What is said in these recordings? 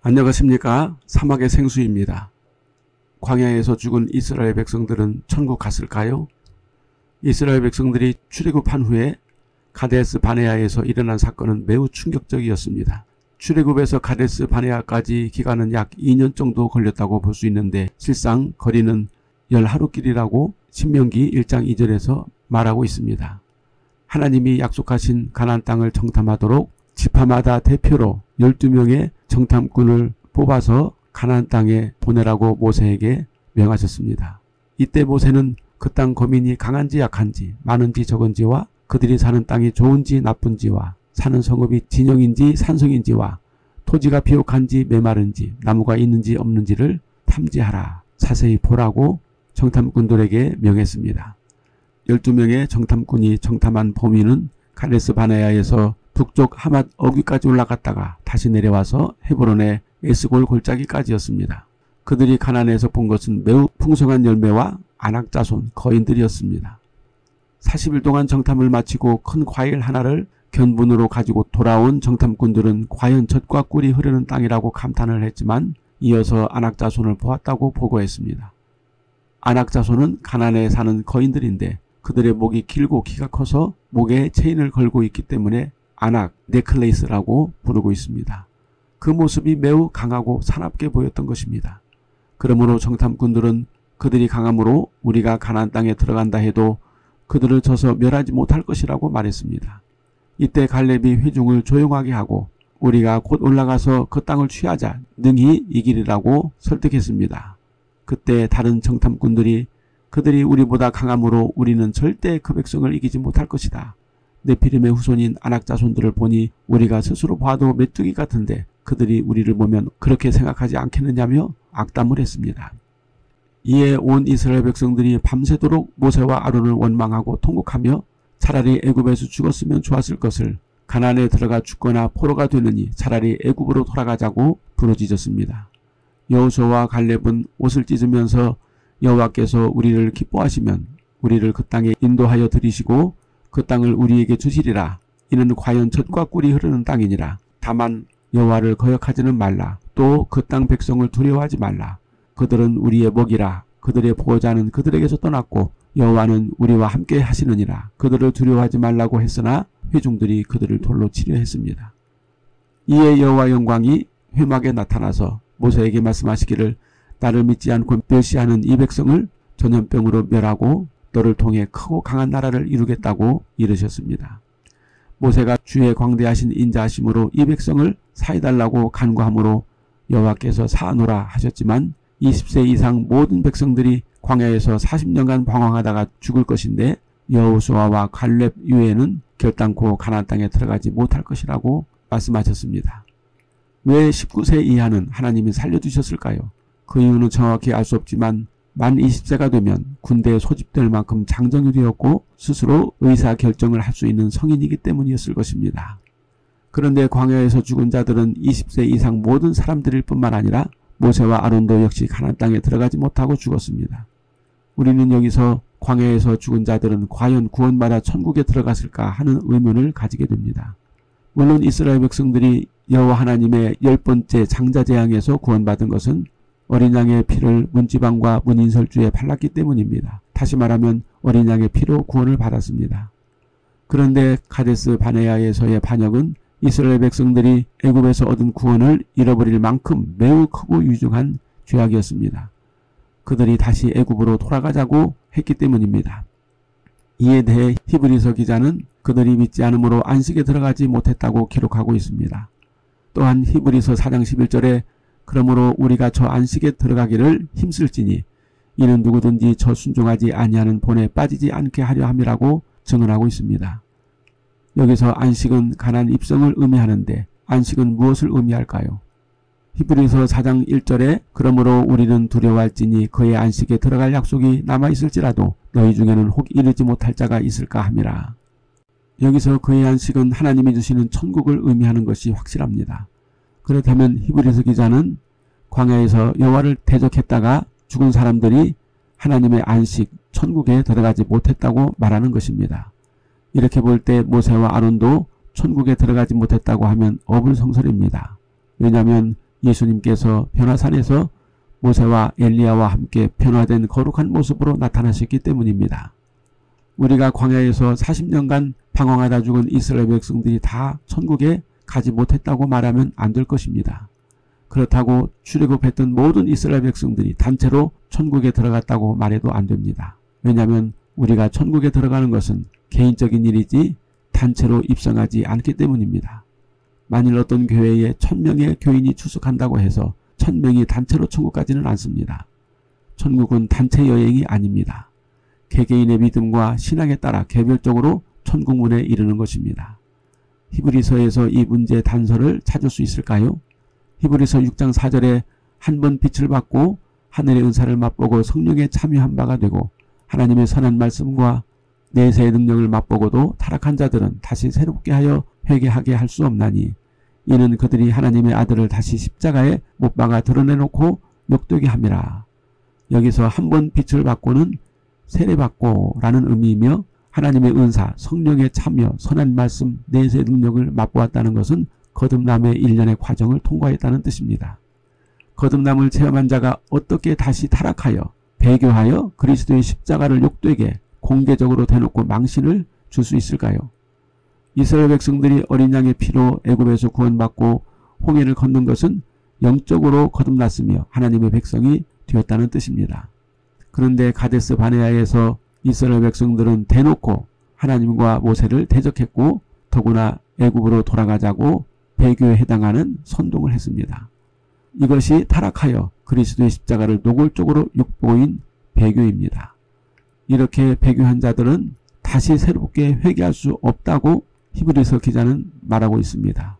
안녕하십니까 사막의 생수입니다. 광야에서 죽은 이스라엘 백성들은 천국 갔을까요? 이스라엘 백성들이 출애굽한 후에 가데스 바네아에서 일어난 사건은 매우 충격적이었습니다. 출애굽에서 가데스 바네아까지 기간은 약 2년 정도 걸렸다고 볼 수 있는데 실상 거리는 열 하루길이라고 신명기 1장 2절에서 말하고 있습니다. 하나님이 약속하신 가난 땅을 정탐하도록 지파마다 대표로 12명의 정탐꾼을 뽑아서 가나안 땅에 보내라고 모세에게 명하셨습니다. 이때 모세는 그 땅 거민이 강한지 약한지 많은지 적은지와 그들이 사는 땅이 좋은지 나쁜지와 사는 성읍이 진영인지 산성인지와 토지가 비옥한지 메마른지 나무가 있는지 없는지를 탐지하라. 자세히 보라고 정탐꾼들에게 명했습니다. 12명의 정탐꾼이 정탐한 범위는 가레스 바네아에서 북쪽 하맛 어귀까지 올라갔다가 다시 내려와서 헤브론의 에스골 골짜기까지였습니다. 그들이 가나안에서 본 것은 매우 풍성한 열매와 아낙자손 거인들이었습니다. 40일 동안 정탐을 마치고 큰 과일 하나를 견본으로 가지고 돌아온 정탐꾼들은 과연 젖과 꿀이 흐르는 땅이라고 감탄을 했지만 이어서 아낙자손을 보았다고 보고했습니다. 아낙자손은 가나안에 사는 거인들인데 그들의 목이 길고 키가 커서 목에 체인을 걸고 있기 때문에 아낙 necklace라고 부르고 있습니다. 그 모습이 매우 강하고 사납게 보였던 것입니다. 그러므로 정탐꾼들은 그들이 강함으로 우리가 가난 땅에 들어간다 해도 그들을 쳐서 멸하지 못할 것이라고 말했습니다. 이때 갈렙이 회중을 조용하게 하고 우리가 곧 올라가서 그 땅을 취하자 능히 이기리라고 설득했습니다. 그때 다른 정탐꾼들이 그들이 우리보다 강함으로 우리는 절대 그 백성을 이기지 못할 것이다. 네피림의 후손인 안악자손들을 보니 우리가 스스로 봐도 메뚜기 같은데 그들이 우리를 보면 그렇게 생각하지 않겠느냐며 악담을 했습니다. 이에 온 이스라엘 백성들이 밤새도록 모세와 아론을 원망하고 통곡하며 차라리 애굽에서 죽었으면 좋았을 것을 가난에 들어가 죽거나 포로가 되느니 차라리 애굽으로 돌아가자고 부르짖었습니다. 여호수와 갈렙은 옷을 찢으면서 여호와께서 우리를 기뻐하시면 우리를 그 땅에 인도하여 들이시고 그 땅을 우리에게 주시리라. 이는 과연 젖과 꿀이 흐르는 땅이니라. 다만 여호와를 거역하지는 말라. 또 그 땅 백성을 두려워하지 말라. 그들은 우리의 먹이라. 그들의 보호자는 그들에게서 떠났고 여호와는 우리와 함께 하시느니라. 그들을 두려워하지 말라고 했으나 회중들이 그들을 돌로 치려 했습니다. 이에 여호와 영광이 회막에 나타나서 모세에게 말씀하시기를 나를 믿지 않고 멸시하는 이 백성을 전염병으로 멸하고 너를 통해 크고 강한 나라를 이루겠다고 이르셨습니다. 모세가 주의 광대하신 인자하심으로 이 백성을 사해달라고 간구함으로 여호와께서 사노라 하셨지만 20세 이상 모든 백성들이 광야에서 40년간 방황하다가 죽을 것인데 여호수아와 갈렙 이외에는 결단코 가나안 땅에 들어가지 못할 것이라고 말씀하셨습니다. 왜 19세 이하는 하나님이 살려주셨을까요? 그 이유는 정확히 알 수 없지만 만 20세가 되면 군대에 소집될 만큼 장정이 되었고 스스로 의사 결정을 할 수 있는 성인이기 때문이었을 것입니다. 그런데 광야에서 죽은 자들은 20세 이상 모든 사람들일 뿐만 아니라 모세와 아론도 역시 가나안 땅에 들어가지 못하고 죽었습니다. 우리는 여기서 광야에서 죽은 자들은 과연 구원받아 천국에 들어갔을까 하는 의문을 가지게 됩니다. 물론 이스라엘 백성들이 여호와 하나님의 열 번째 장자 재앙에서 구원받은 것은 어린 양의 피를 문지방과 문인설주에 발랐기 때문입니다. 다시 말하면 어린 양의 피로 구원을 받았습니다. 그런데 카데스 바네아에서의 반역은 이스라엘 백성들이 애굽에서 얻은 구원을 잃어버릴 만큼 매우 크고 유중한 죄악이었습니다. 그들이 다시 애굽으로 돌아가자고 했기 때문입니다. 이에 대해 히브리서 기자는 그들이 믿지 않으므로 안식에 들어가지 못했다고 기록하고 있습니다. 또한 히브리서 4장 11절에 그러므로 우리가 저 안식에 들어가기를 힘쓸지니 이는 누구든지 저 순종하지 아니하는 본에 빠지지 않게 하려 함이라고 증언하고 있습니다. 여기서 안식은 가난 입성을 의미하는데 안식은 무엇을 의미할까요? 히브리서 4장 1절에 그러므로 우리는 두려워할지니 그의 안식에 들어갈 약속이 남아있을지라도 너희 중에는 혹 이르지 못할 자가 있을까 함이라. 여기서 그의 안식은 하나님이 주시는 천국을 의미하는 것이 확실합니다. 그렇다면 히브리서 기자는 광야에서 여호와를 대적했다가 죽은 사람들이 하나님의 안식 천국에 들어가지 못했다고 말하는 것입니다. 이렇게 볼 때 모세와 아론도 천국에 들어가지 못했다고 하면 어불성설입니다. 왜냐하면 예수님께서 변화산에서 모세와 엘리야와 함께 변화된 거룩한 모습으로 나타나셨기 때문입니다. 우리가 광야에서 40년간 방황하다 죽은 이스라엘 백성들이 다 천국에 가지 못했다고 말하면 안 될 것입니다. 그렇다고 출애굽했던 모든 이스라엘 백성들이 단체로 천국에 들어갔다고 말해도 안 됩니다. 왜냐하면 우리가 천국에 들어가는 것은 개인적인 일이지 단체로 입성하지 않기 때문입니다. 만일 어떤 교회에 천명의 교인이 출석한다고 해서 천명이 단체로 천국 가지는 않습니다. 천국은 단체 여행이 아닙니다. 개개인의 믿음과 신앙에 따라 개별적으로 천국문에 이르는 것입니다. 히브리서에서 이 문제의 단서를 찾을 수 있을까요? 히브리서 6장 4절에 한 번 빛을 받고 하늘의 은사를 맛보고 성령에 참여한 바가 되고 하나님의 선한 말씀과 내세의 능력을 맛보고도 타락한 자들은 다시 새롭게 하여 회개하게 할 수 없나니 이는 그들이 하나님의 아들을 다시 십자가에 못 박아 드러내놓고 욕되게 함이라. 여기서 한 번 빛을 받고는 세례받고 라는 의미이며 하나님의 은사, 성령의 참여, 선한 말씀, 내세 능력을 맛보았다는 것은 거듭남의 일련의 과정을 통과했다는 뜻입니다. 거듭남을 체험한 자가 어떻게 다시 타락하여 배교하여 그리스도의 십자가를 욕되게 공개적으로 대놓고 망신을 줄 수 있을까요? 이스라엘 백성들이 어린 양의 피로 애굽에서 구원받고 홍해를 걷는 것은 영적으로 거듭났으며 하나님의 백성이 되었다는 뜻입니다. 그런데 가데스 바네아에서 이스라엘 백성들은 대놓고 하나님과 모세를 대적했고 더구나 애굽으로 돌아가자고 배교에 해당하는 선동을 했습니다. 이것이 타락하여 그리스도의 십자가를 노골적으로 욕보인 배교입니다. 이렇게 배교한 자들은 다시 새롭게 회개할 수 없다고 히브리서 기자는 말하고 있습니다.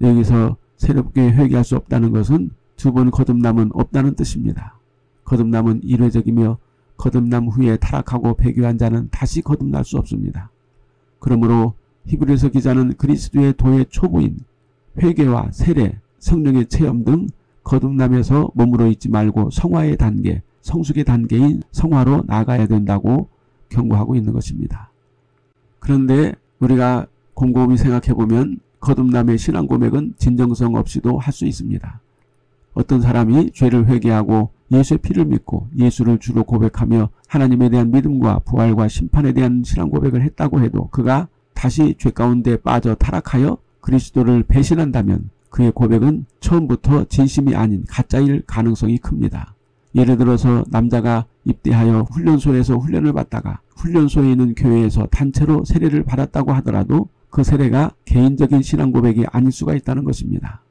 여기서 새롭게 회개할 수 없다는 것은 두 번 거듭남은 없다는 뜻입니다. 거듭남은 일회적이며 거듭남 후에 타락하고 배교한 자는 다시 거듭날 수 없습니다. 그러므로 히브리서 기자는 그리스도의 도의 초보인 회개와 세례, 성령의 체험 등 거듭남에서 머물러 있지 말고 성화의 단계, 성숙의 단계인 성화로 나가야 된다고 경고하고 있는 것입니다. 그런데 우리가 곰곰이 생각해보면 거듭남의 신앙 고백은 진정성 없이도 할 수 있습니다. 어떤 사람이 죄를 회개하고 예수의 피를 믿고 예수를 주로 고백하며 하나님에 대한 믿음과 부활과 심판에 대한 신앙 고백을 했다고 해도 그가 다시 죄 가운데 빠져 타락하여 그리스도를 배신한다면 그의 고백은 처음부터 진심이 아닌 가짜일 가능성이 큽니다. 예를 들어서 남자가 입대하여 훈련소에서 훈련을 받다가 훈련소에 있는 교회에서 단체로 세례를 받았다고 하더라도 그 세례가 개인적인 신앙 고백이 아닐 수가 있다는 것입니다.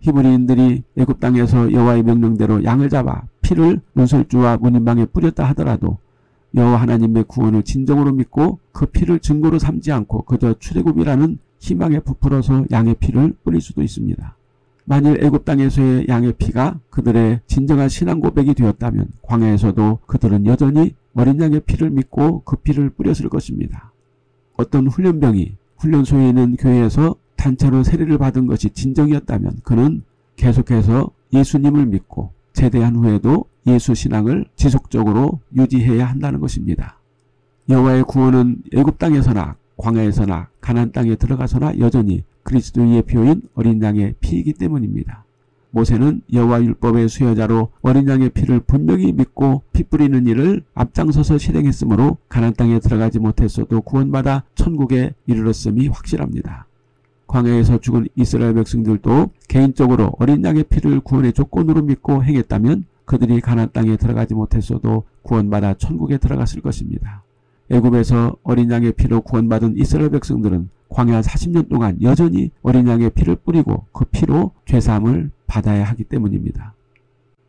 히브리인들이 애굽 땅에서 여호와의 명령대로 양을 잡아 피를 눈설주와 문인방에 뿌렸다 하더라도 여호와 하나님의 구원을 진정으로 믿고 그 피를 증거로 삼지 않고 그저 출애굽이라는 희망에 부풀어서 양의 피를 뿌릴 수도 있습니다. 만일 애굽 땅에서의 양의 피가 그들의 진정한 신앙 고백이 되었다면 광야에서도 그들은 여전히 어린 양의 피를 믿고 그 피를 뿌렸을 것입니다. 어떤 훈련병이 훈련소에 있는 교회에서 단체로 세례를 받은 것이 진정이었다면 그는 계속해서 예수님을 믿고 제대한 후에도 예수 신앙을 지속적으로 유지해야 한다는 것입니다. 여호와의 구원은 애굽 땅에서나 광야에서나 가난 땅에 들어가서나 여전히 그리스도의 표인 어린 양의 피이기 때문입니다. 모세는 여호와 율법의 수여자로 어린 양의 피를 분명히 믿고 피 뿌리는 일을 앞장서서 실행했으므로 가난 땅에 들어가지 못했어도 구원받아 천국에 이르렀음이 확실합니다. 광야에서 죽은 이스라엘 백성들도 개인적으로 어린 양의 피를 구원의 조건으로 믿고 행했다면 그들이 가난 땅에 들어가지 못했어도 구원받아 천국에 들어갔을 것입니다. 애굽에서 어린 양의 피로 구원받은 이스라엘 백성들은 광야 40년 동안 여전히 어린 양의 피를 뿌리고 그 피로 죄사함을 받아야 하기 때문입니다.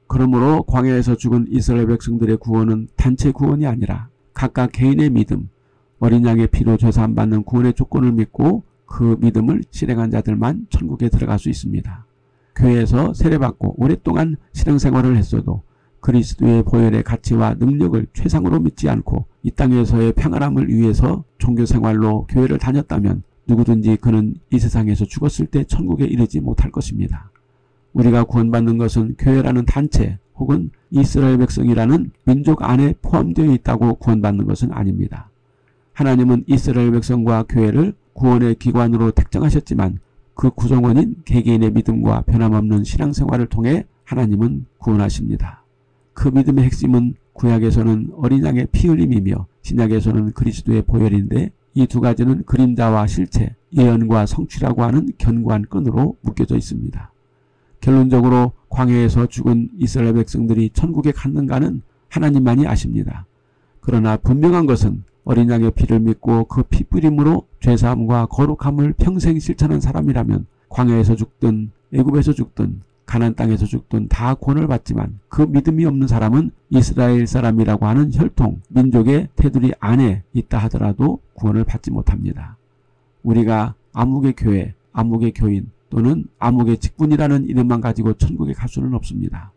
그러므로 광야에서 죽은 이스라엘 백성들의 구원은 단체 구원이 아니라 각각 개인의 믿음, 어린 양의 피로 죄사함 받는 구원의 조건을 믿고 그 믿음을 실행한 자들만 천국에 들어갈 수 있습니다. 교회에서 세례받고 오랫동안 신앙생활을 했어도 그리스도의 보혈의 가치와 능력을 최상으로 믿지 않고 이 땅에서의 평안함을 위해서 종교생활로 교회를 다녔다면 누구든지 그는 이 세상에서 죽었을 때 천국에 이르지 못할 것입니다. 우리가 구원받는 것은 교회라는 단체 혹은 이스라엘 백성이라는 민족 안에 포함되어 있다고 구원받는 것은 아닙니다. 하나님은 이스라엘 백성과 교회를 구원의 기관으로 택정하셨지만 그 구성원인 개개인의 믿음과 변함없는 신앙생활을 통해 하나님은 구원하십니다. 그 믿음의 핵심은 구약에서는 어린 양의 피 흘림이며 신약에서는 그리스도의 보혈인데 이 두 가지는 그림자와 실체, 예언과 성취라고 하는 견고한 끈으로 묶여져 있습니다. 결론적으로 광야에서 죽은 이스라엘 백성들이 천국에 갔는가는 하나님만이 아십니다. 그러나 분명한 것은 어린 양의 피를 믿고 그 피 뿌림으로 죄사함과 거룩함을 평생 실천한 사람이라면 광야에서 죽든 애굽에서 죽든 가난 땅에서 죽든 다 구원을 받지만 그 믿음이 없는 사람은 이스라엘 사람이라고 하는 혈통, 민족의 테두리 안에 있다 하더라도 구원을 받지 못합니다. 우리가 암흑의 교회, 암흑의 교인 또는 암흑의 직분이라는 이름만 가지고 천국에 갈 수는 없습니다.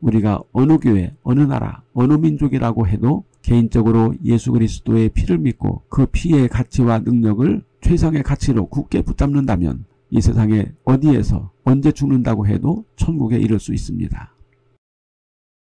우리가 어느 교회, 어느 나라, 어느 민족이라고 해도 개인적으로 예수 그리스도의 피를 믿고 그 피의 가치와 능력을 최상의 가치로 굳게 붙잡는다면 이 세상에 어디에서 언제 죽는다고 해도 천국에 이를 수 있습니다.